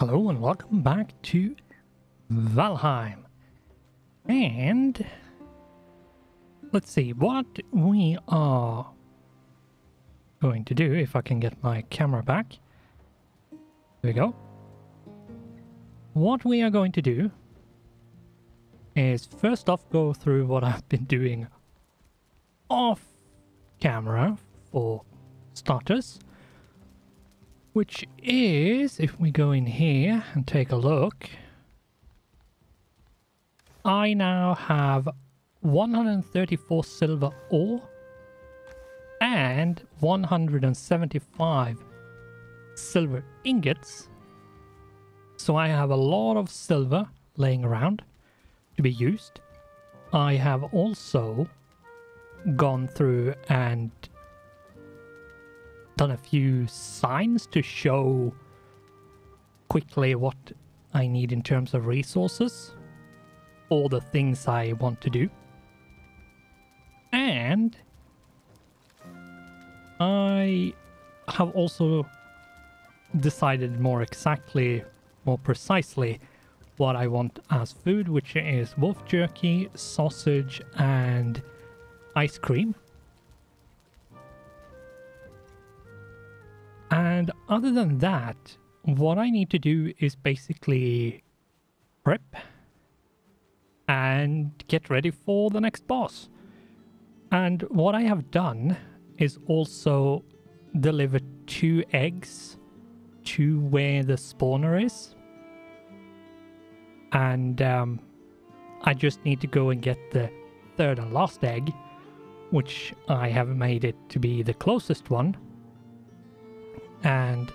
Hello and welcome back to Valheim. And let's see what we are going to do if I can get my camera back. There we go. What we are going to do is first off go through what I've been doing off camera for starters which is, if we go in here and take a look, I now have 134 silver ore and 175 silver ingots. So I have a lot of silver laying around to be used. I have also gone through and done a few signs to show quickly what I need in terms of resources, all the things I want to do. And I have also decided more exactly, more precisely what I want as food, which is wolf jerky, sausage, and ice cream. And other than that, what I need to do is basically prep and get ready for the next boss. And what I have done is also deliver two eggs to where the spawner is. And um, I just need to go and get the third and last egg, which I have made it to be the closest one and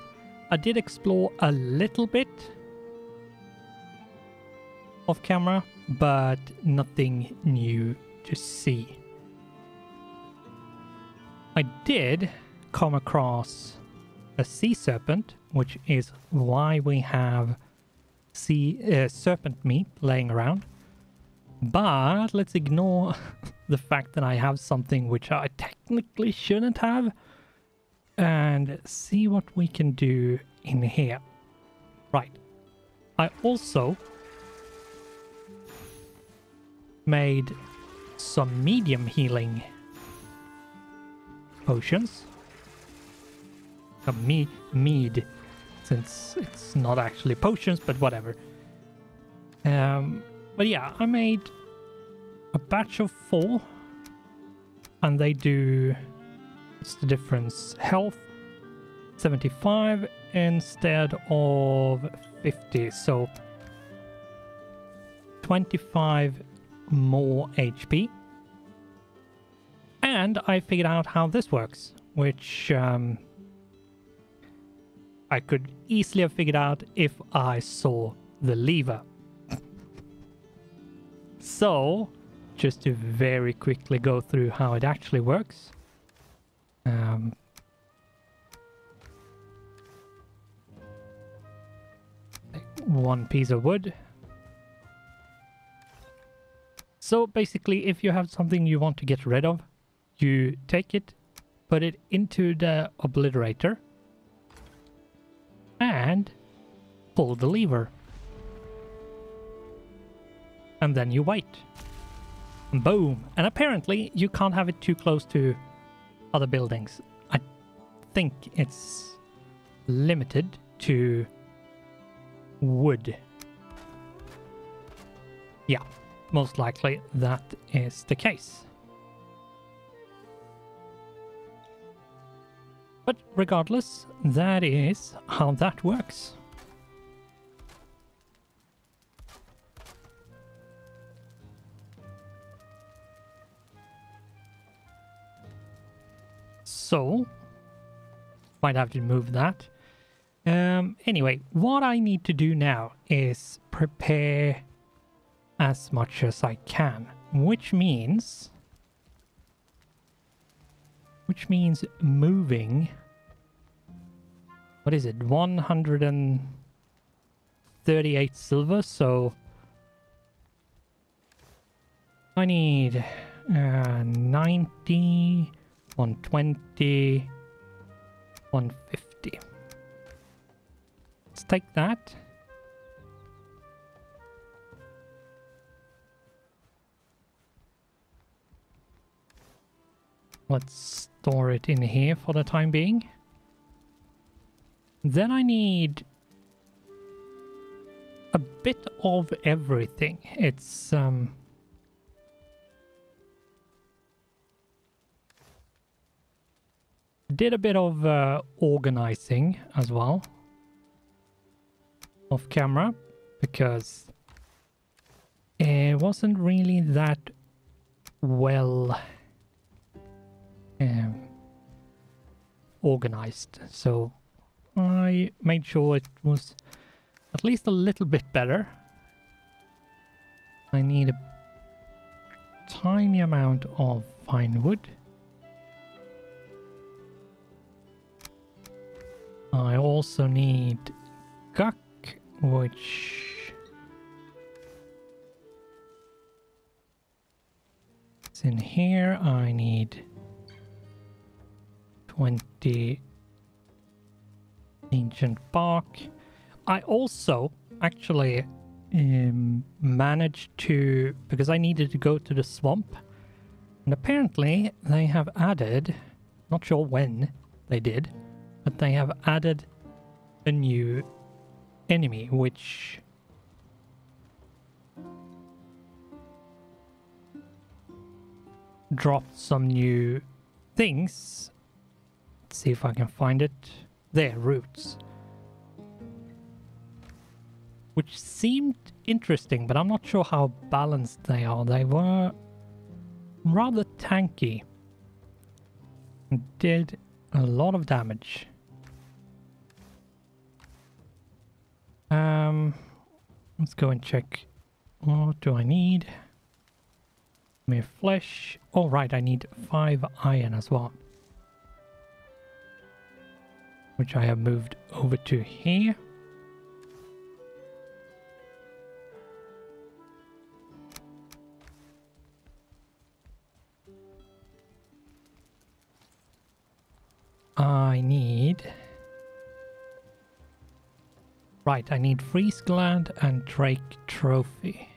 I did explore a little bit off camera, but nothing new to see. I did come across a sea serpent, which is why we have sea uh, serpent meat laying around. But let's ignore the fact that I have something which I technically shouldn't have and see what we can do in here. Right. I also made some medium healing potions. A me mead, since it's not actually potions, but whatever. Um, but yeah, I made a batch of four, and they do What's the difference? Health 75 instead of 50. So 25 more HP. And I figured out how this works, which um, I could easily have figured out if I saw the lever. so, just to very quickly go through how it actually works. Um, one piece of wood. So basically, if you have something you want to get rid of, you take it, put it into the obliterator, and pull the lever. And then you wait. boom. And apparently, you can't have it too close to other buildings. I think it's limited to wood. Yeah, most likely that is the case. But regardless, that is how that works. So, might have to move that. Um, anyway, what I need to do now is prepare as much as I can, which means... Which means moving... What is it? 138 silver, so... I need uh, 90... 120, 150. Let's take that. Let's store it in here for the time being. Then I need a bit of everything. It's um, did a bit of uh, organizing as well. Off camera because it wasn't really that well um, organized. So I made sure it was at least a little bit better. I need a tiny amount of fine wood I also need guck, which is in here. I need 20 ancient bark. I also actually um, managed to, because I needed to go to the swamp, and apparently they have added, not sure when they did, but they have added a new enemy, which dropped some new things. Let's see if I can find it. There, roots. Which seemed interesting, but I'm not sure how balanced they are. They were rather tanky. And did a lot of damage. Um, let's go and check. What do I need? My flesh. All right, I need five iron as well. Which I have moved over to here. Right, I need Freeze Gland and Drake Trophy.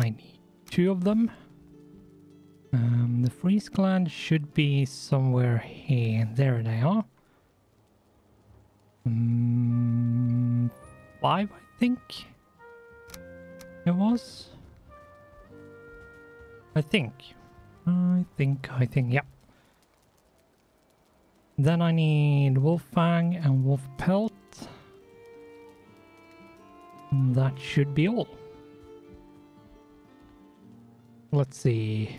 I need two of them. Um, the Freeze Gland should be somewhere here. There they are. Um, five, I think it was. I think. I think, I think, yeah. Then I need wolf fang and wolf pelt. That should be all. Let's see.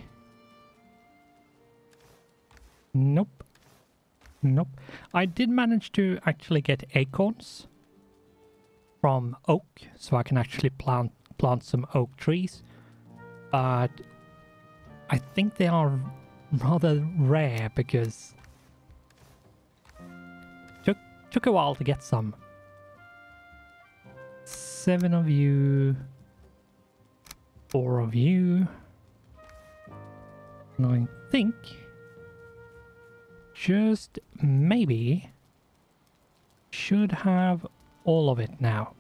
Nope. Nope. I did manage to actually get acorns from oak, so I can actually plant plant some oak trees. But I think they are rather rare because Took a while to get some. Seven of you. Four of you. And I think just maybe should have all of it now.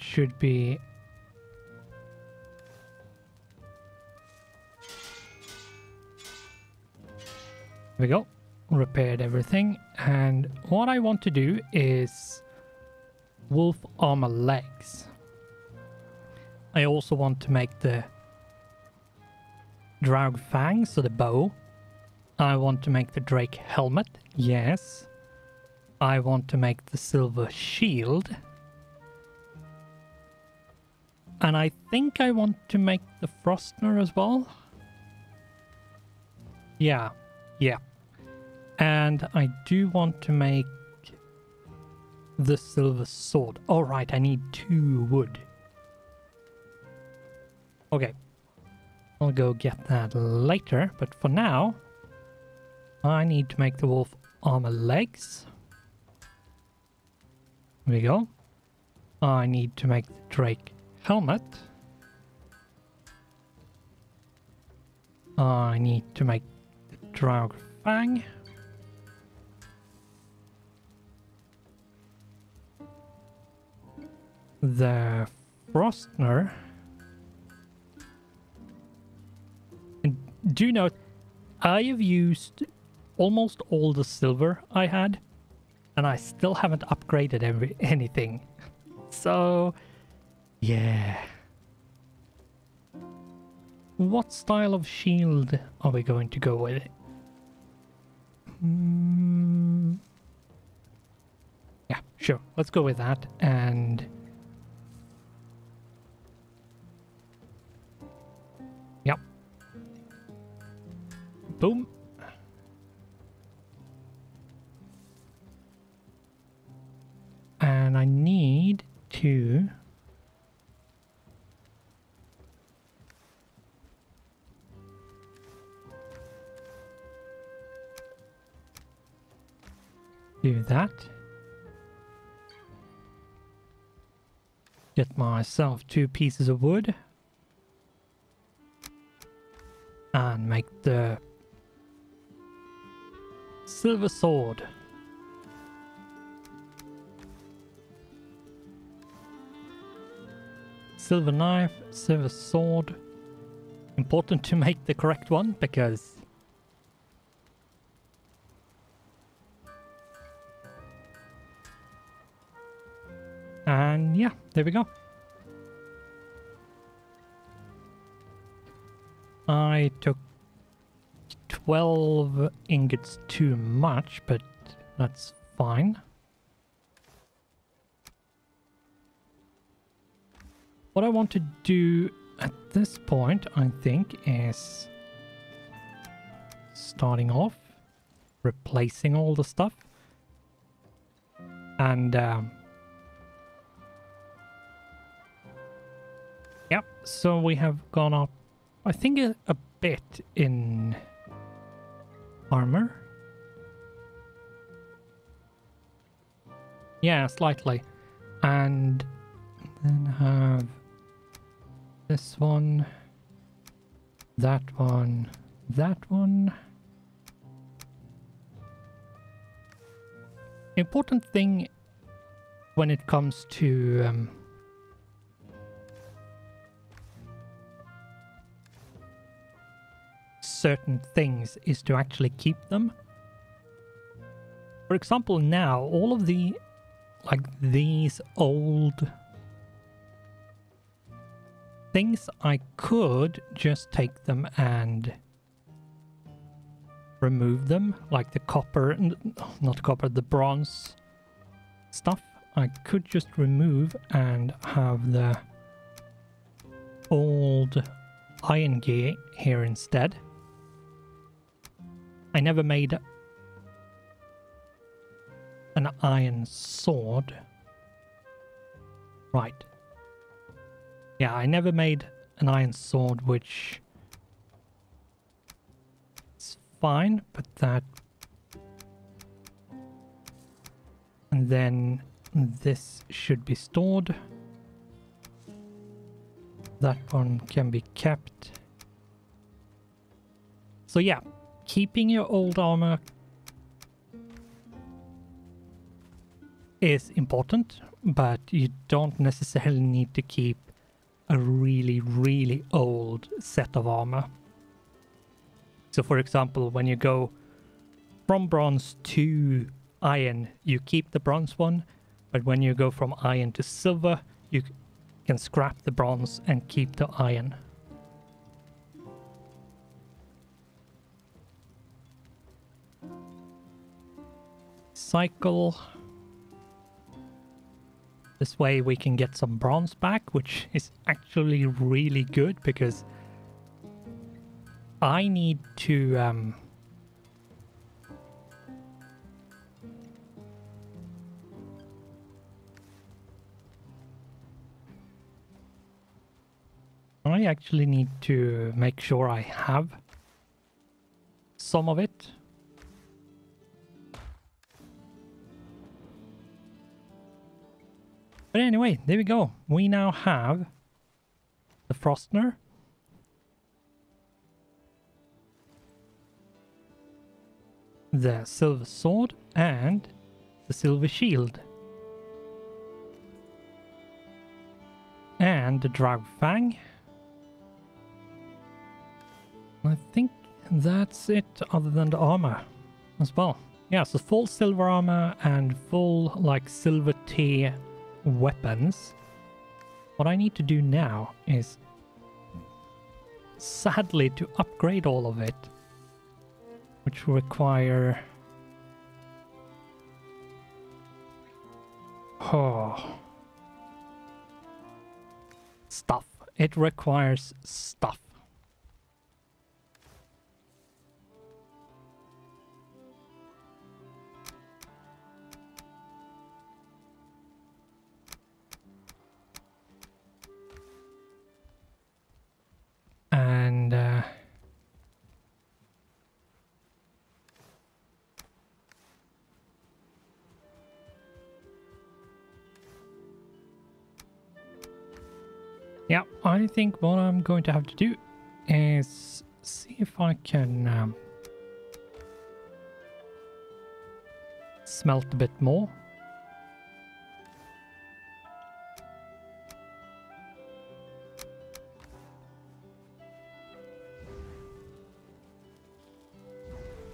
Should be... There we go. Repaired everything. And what I want to do is wolf armor legs. I also want to make the Draug fangs, so the bow. I want to make the Drake helmet. Yes. I want to make the silver shield. And I think I want to make the Frostner as well. Yeah, yeah. And I do want to make the silver sword. All right, I need two wood. Okay. I'll go get that later, but for now, I need to make the wolf armor legs. There we go. I need to make the Drake helmet. I need to make the Fang. The Frostner. And do note, I have used almost all the silver I had, and I still haven't upgraded every anything. So, yeah. What style of shield are we going to go with? Hmm. Yeah, sure. Let's go with that. And yep. Boom. And I need to do that. Get myself two pieces of wood. And make the silver sword. Silver knife, silver sword. Important to make the correct one because there we go. I took 12 ingots too much, but that's fine. What I want to do at this point, I think, is starting off, replacing all the stuff. And um, Yep, so we have gone up, I think, a, a bit in armor. Yeah, slightly. And then have this one, that one, that one. Important thing when it comes to um, certain things is to actually keep them. For example, now all of the like these old things I could just take them and remove them like the copper not copper the bronze stuff I could just remove and have the old iron gear here instead I never made an iron sword. Right. Yeah, I never made an iron sword, which is fine, but that... And then this should be stored. That one can be kept. So yeah, keeping your old armor is important, but you don't necessarily need to keep a really, really old set of armor. So for example, when you go from bronze to iron, you keep the bronze one, but when you go from iron to silver, you can scrap the bronze and keep the iron. Cycle. This way we can get some bronze back, which is actually really good because I need to... Um, I actually need to make sure I have some of it. But anyway, there we go. We now have the Frostner. The Silver Sword and the Silver Shield. And the Draugfang. I think that's it other than the armor as well. Yeah, so full silver armor and full like silver tier weapons. What I need to do now is sadly to upgrade all of it, which require oh stuff. It requires stuff. Think what I'm going to have to do is see if I can um, smelt a bit more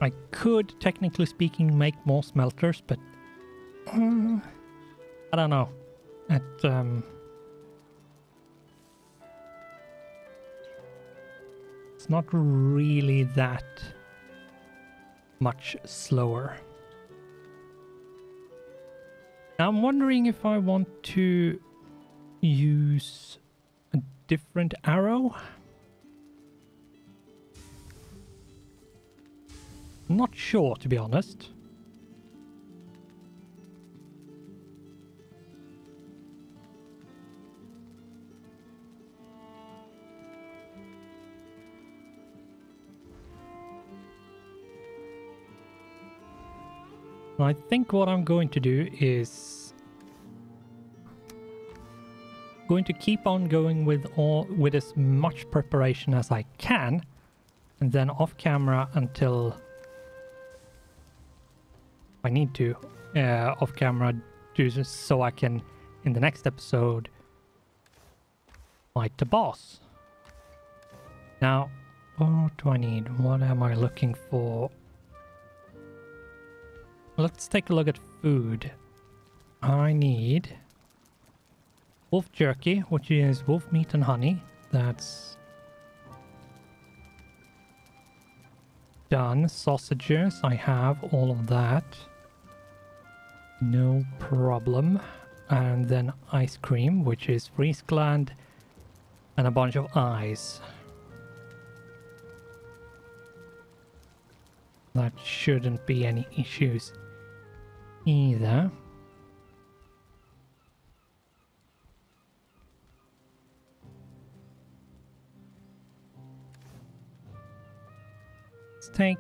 I could, technically speaking, make more smelters, but uh, I don't know. It, um, it's not really that much slower. Now I'm wondering if I want to use a different arrow. Not sure, to be honest. I think what I'm going to do is going to keep on going with all with as much preparation as I can and then off camera until I need to uh, off camera do this so I can in the next episode fight the boss. Now, what do I need? What am I looking for? Let's take a look at food. I need wolf jerky, which is wolf meat and honey. That's done. Sausages, I have all of that. No problem. And then ice cream, which is freeze gland and a bunch of eyes. That shouldn't be any issues either. Let's take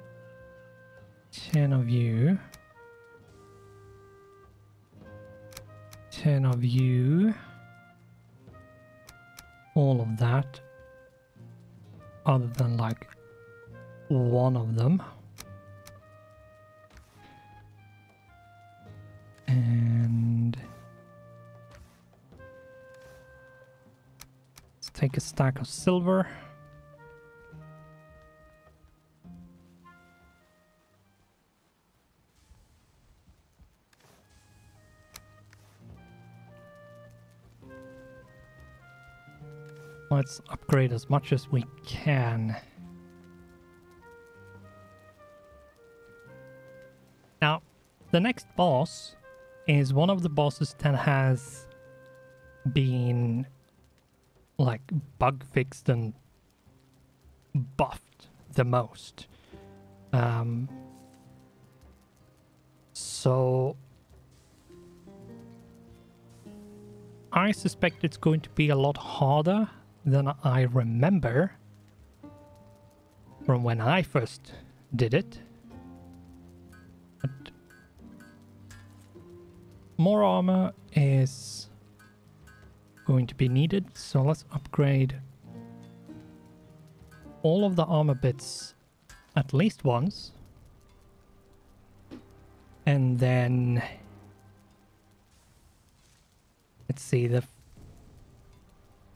10 of you. 10 of you. All of that. Other than like one of them. And let's take a stack of silver. Let's upgrade as much as we can. Now, the next boss is one of the bosses that has been like bug fixed and buffed the most. Um, so I suspect it's going to be a lot harder than I remember from when I first did it. More armor is going to be needed. So let's upgrade all of the armor bits at least once. And then let's see the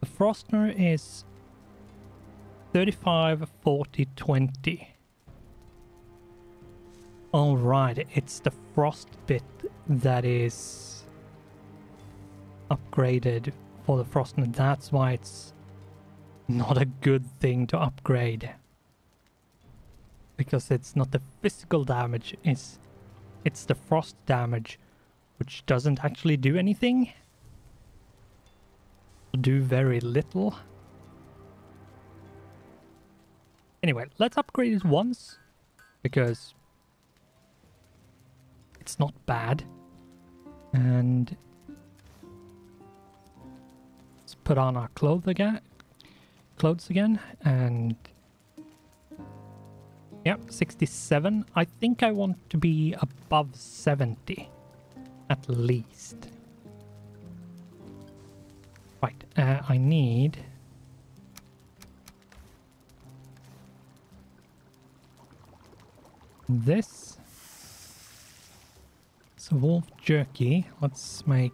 the Frostner is 35 40 20. All right, it's the frost bit that is upgraded for the Frostner. That's why it's not a good thing to upgrade. Because it's not the physical damage, it's, it's the frost damage, which doesn't actually do anything. Do very little. Anyway, let's upgrade it once, because it's not bad. And let's put on our clothes again, clothes again, and yep, 67. I think I want to be above 70, at least. Right, uh, I need this. So wolf jerky, let's make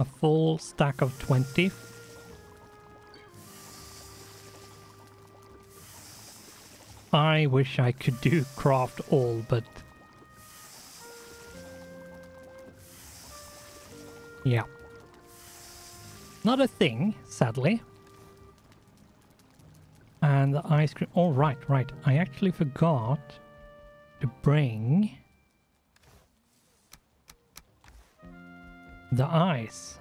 a full stack of 20. I wish I could do craft all, but yeah. Not a thing, sadly. And the ice cream. Oh, right, right. I actually forgot to bring the ice.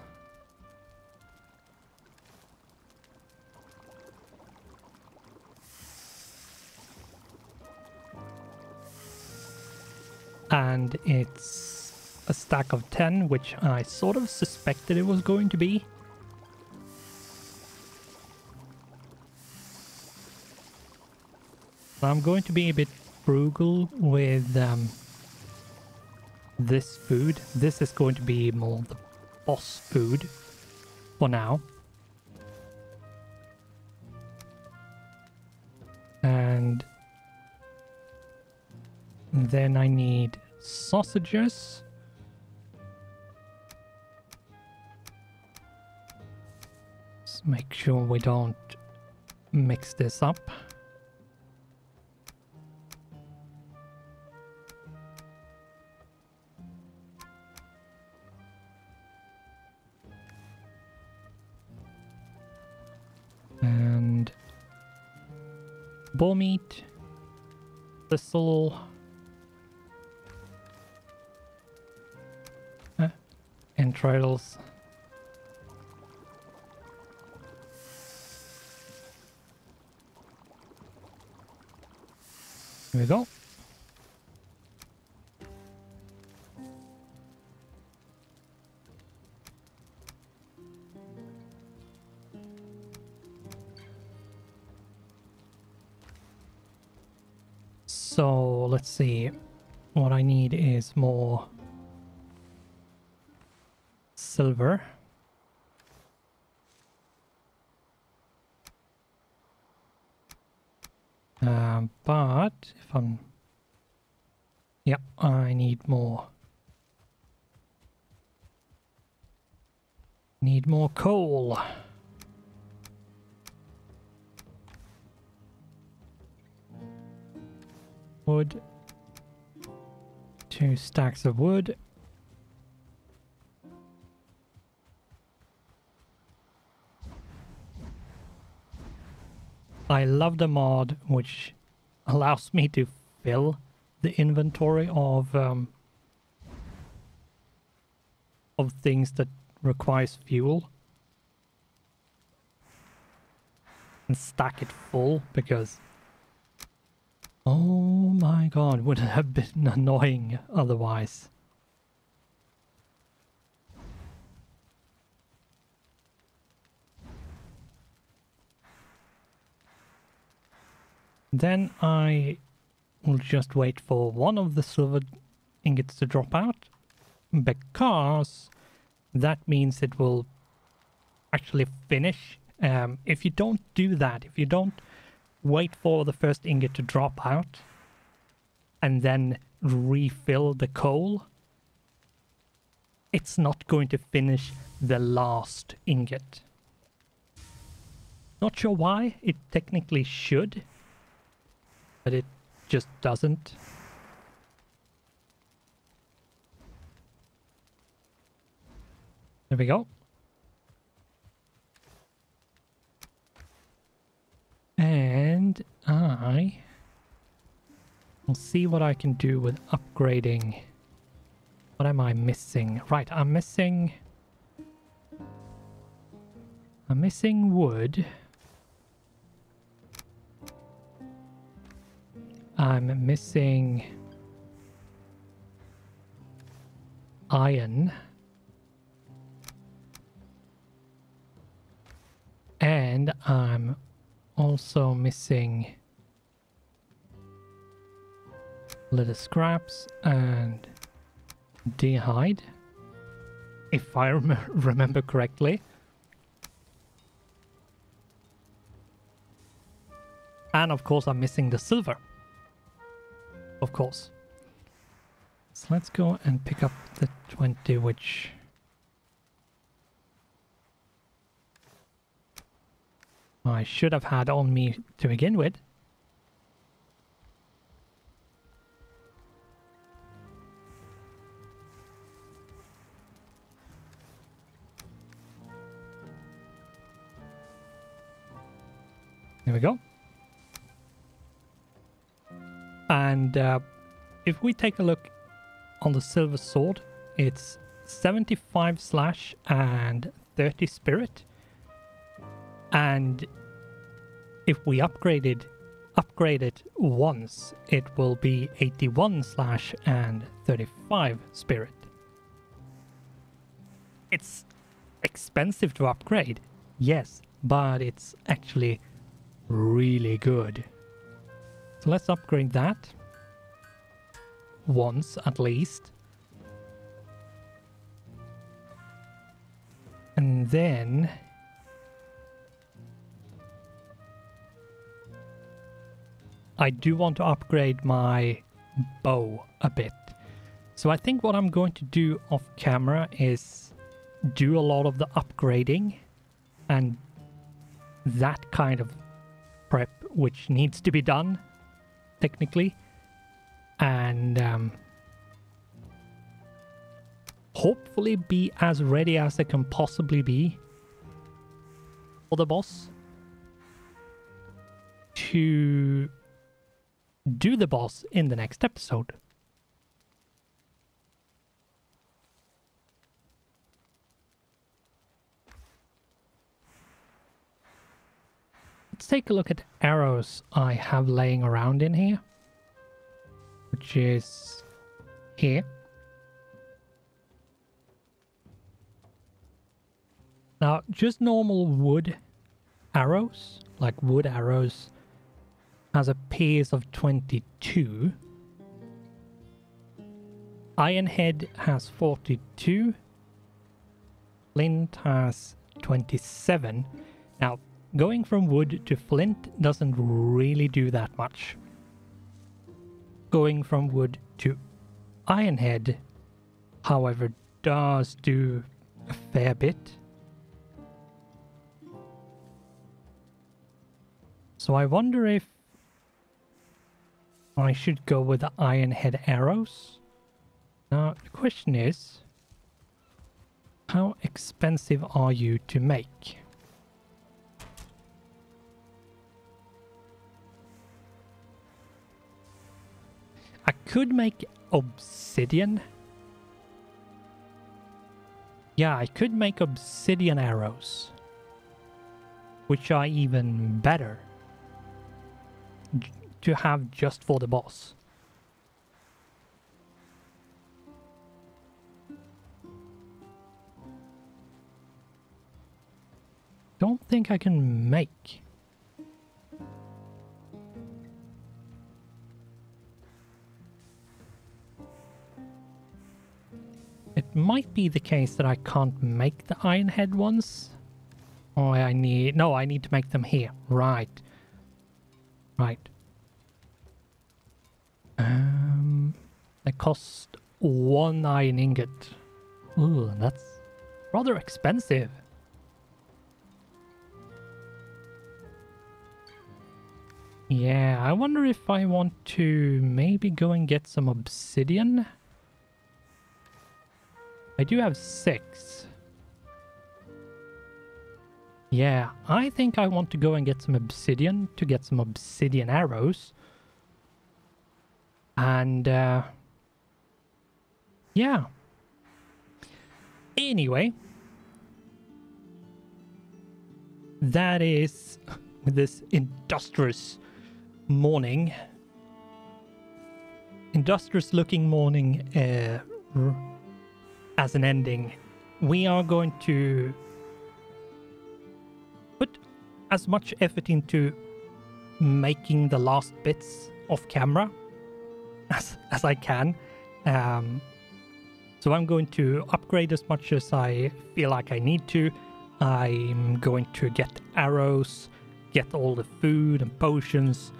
And it's a stack of 10, which I sort of suspected it was going to be. I'm going to be a bit frugal with um, this food. This is going to be more the boss food for now. And then I need sausages. Let's make sure we don't mix this up. Boar meat, thistle, uh, entrails. Here we go. So let's see. What I need is more silver. Um, but if I'm... Yep, I need more. Need more coal. Wood. Two stacks of wood. I love the mod which allows me to fill the inventory of um, of things that requires fuel and stack it full because Oh my god, would have been annoying otherwise? Then I will just wait for one of the silver ingots to drop out. because that means it will actually finish. Um, if you don't do that, if you don't wait for the first ingot to drop out and then refill the coal, it's not going to finish the last ingot. Not sure why. It technically should, but it just doesn't. There we go. And I will see what I can do with upgrading. What am I missing? Right, I'm missing... I'm missing wood. I'm missing iron. And I'm also missing little scraps and d'hide, if I rem remember correctly. And of course I'm missing the silver. Of course. So let's go and pick up the 20, which... I should have had on me to begin with. There we go. And uh, if we take a look on the silver sword, it's 75 slash and 30 spirit. And if we upgraded upgrade it once, it will be 81 slash and 35 spirit. It's expensive to upgrade, yes, but it's actually really good. So let's upgrade that. Once, at least. And then... I do want to upgrade my bow a bit. So I think what I'm going to do off camera is do a lot of the upgrading and that kind of which needs to be done technically. And um, hopefully be as ready as I can possibly be for the boss to do the boss in the next episode. Let's take a look at arrows I have laying around in here. Which is here. Now, just normal wood arrows, like wood arrows, has a pace of 22. Ironhead has 42. Flint has 27. Now, Going from wood to flint doesn't really do that much. Going from wood to ironhead, however, does do a fair bit. So I wonder if I should go with the ironhead arrows. Now, the question is, how expensive are you to make? I could make obsidian. Yeah, I could make obsidian arrows. Which are even better. To have just for the boss. Don't think I can make might be the case that I can't make the iron head ones. Oh, I need... No, I need to make them here. Right. Right. Um, they cost one iron ingot. Ooh, that's rather expensive. Yeah, I wonder if I want to maybe go and get some obsidian. I do have six. Yeah, I think I want to go and get some obsidian to get some obsidian arrows. And, uh, yeah. Anyway, that is this industrious morning. Industrious looking morning uh, as an ending. We are going to put as much effort into making the last bits off camera as, as I can. Um, so I'm going to upgrade as much as I feel like I need to. I'm going to get arrows, get all the food and potions,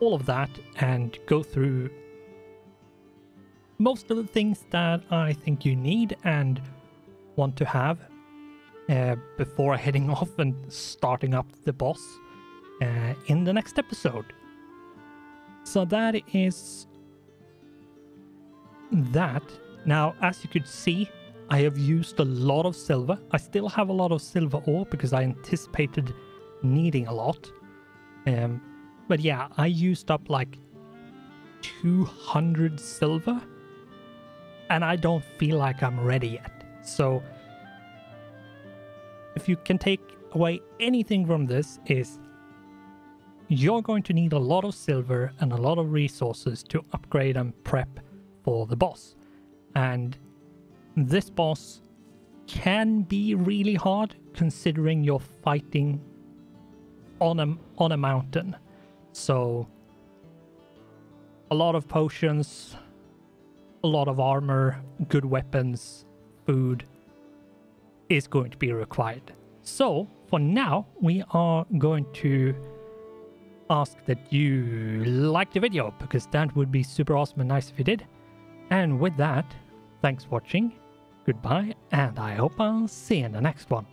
all of that, and go through most of the things that I think you need and want to have uh, before heading off and starting up the boss uh, in the next episode. So that is that. Now, as you could see, I have used a lot of silver. I still have a lot of silver ore because I anticipated needing a lot. Um, but yeah, I used up like 200 silver and I don't feel like I'm ready yet. So if you can take away anything from this is you're going to need a lot of silver and a lot of resources to upgrade and prep for the boss. And this boss can be really hard considering you're fighting on a, on a mountain. So a lot of potions, a lot of armor, good weapons, food is going to be required. So for now, we are going to ask that you like the video because that would be super awesome and nice if you did. And with that, thanks for watching, goodbye, and I hope I'll see you in the next one.